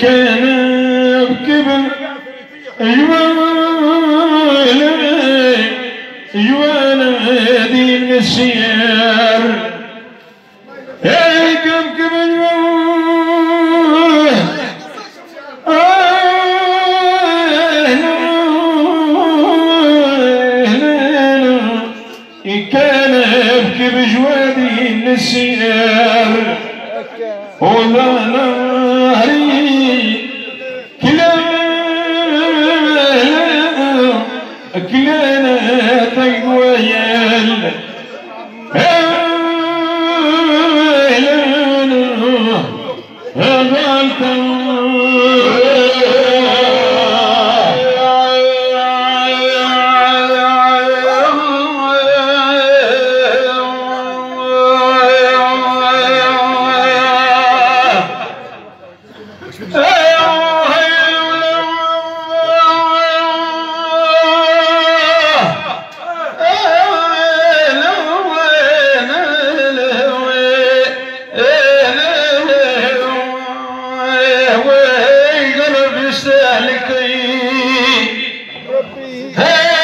كان بكبر أيوه إن كان أبكي بجوادي النسيان ولا Hey!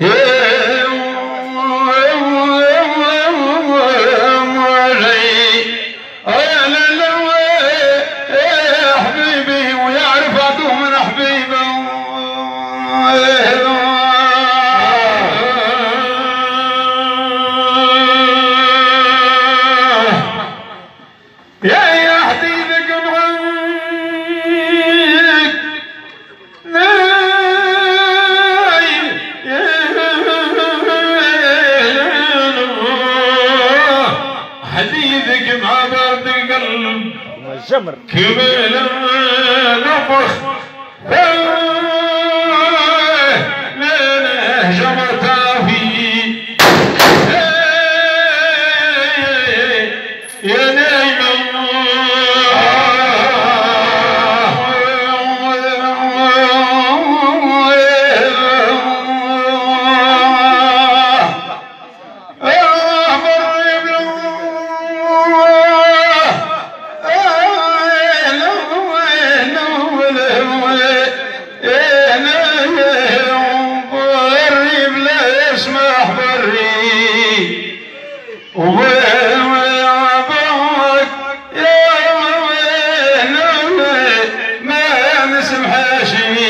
হে والجمر كبير النفس اسم حاشمي